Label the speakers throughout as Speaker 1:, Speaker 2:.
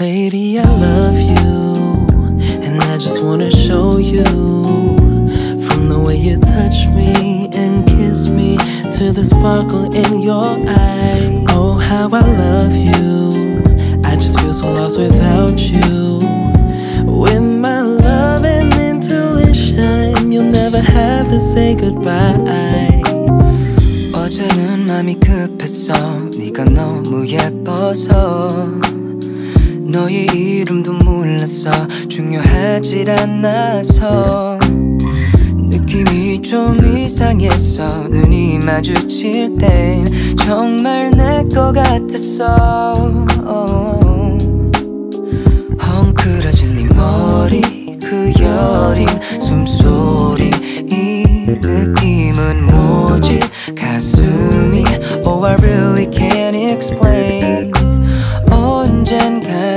Speaker 1: Lady, I love you, and I just wanna show you from the way you touch me and kiss me to the sparkle in your eye. Oh, how I love you. I just feel so lost without you. With my love and intuition, you'll never have to say goodbye.
Speaker 2: 어제는 맘이 급했어 네가 너무 예뻐서 너의 이름도 몰랐어. 중요하질 않아서. 느낌이 좀 이상했어. 눈이 마주칠 땐 정말 내것 같았어. 헝클어진 네 머리 그 여린 숨소리. 이 느낌은 뭐지? 가슴이. Oh I really can't explain. 날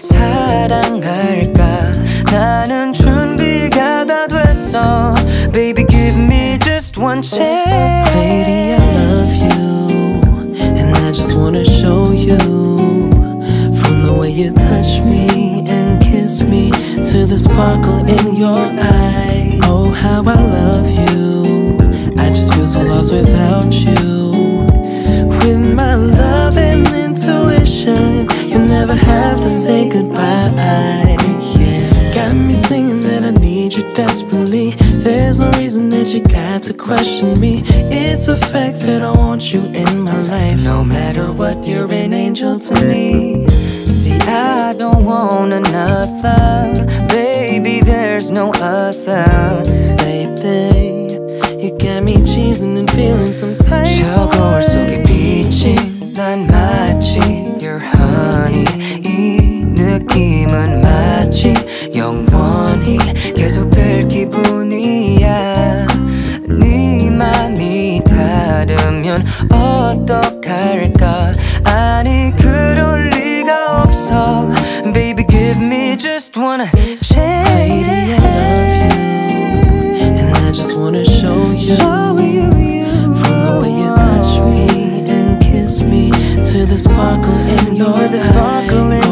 Speaker 2: 사랑할까 나는 준비가 다 됐어 Baby give me just one chance
Speaker 1: Lady, I love you, and I just wanna show you from the way you touch me and kiss me to the sparkle in your eye. Oh, how I love you. Goodbye. Yeah. Got me singing that I need you desperately. There's no reason that you got to question me. It's a fact that I want you in my life. No matter what, you're an angel to me.
Speaker 2: See, I don't want another. Baby, there's no other.
Speaker 1: Baby, you got me cheesing and feeling some type
Speaker 2: 영원히 계속될 기분이야 네 맘이 다르면 어떡할까 아니 그럴 리가 없어 Baby give me just one
Speaker 1: Lady, I love you, and I just wanna show you. From the way you touch me and kiss me to the sparkle in your
Speaker 2: You're the sparkle in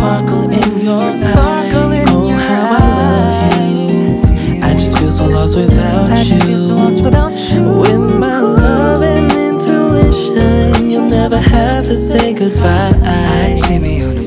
Speaker 1: sparkle in your
Speaker 2: sparkle
Speaker 1: eye.
Speaker 2: In
Speaker 1: oh,
Speaker 2: your
Speaker 1: how eye. I love you. I just feel so lost without
Speaker 2: I
Speaker 1: you.
Speaker 2: Feel so lost without you.
Speaker 1: With my love and intuition, you'll never have to say goodbye.
Speaker 2: I Jimmy on a